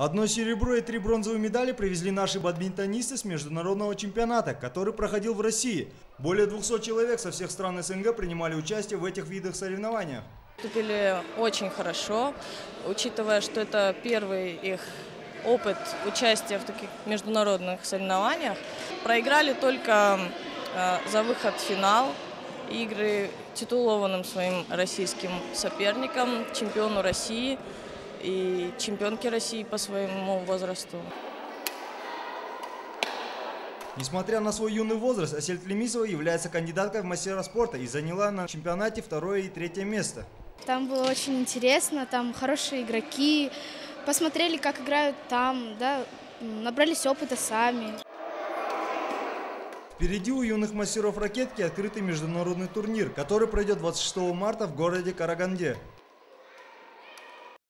Одно серебро и три бронзовые медали привезли наши бадминтонисты с международного чемпионата, который проходил в России. Более 200 человек со всех стран СНГ принимали участие в этих видах соревнований. Выступили очень хорошо, учитывая, что это первый их опыт участия в таких международных соревнованиях. Проиграли только э, за выход в финал игры титулованным своим российским соперникам, чемпиону России и чемпионке России по своему возрасту. Несмотря на свой юный возраст, Асель Тлемисова является кандидаткой в мастера спорта и заняла на чемпионате второе и третье место. Там было очень интересно, там хорошие игроки, посмотрели, как играют там, да, набрались опыта сами. Впереди у юных мастеров ракетки открытый международный турнир, который пройдет 26 марта в городе Караганде.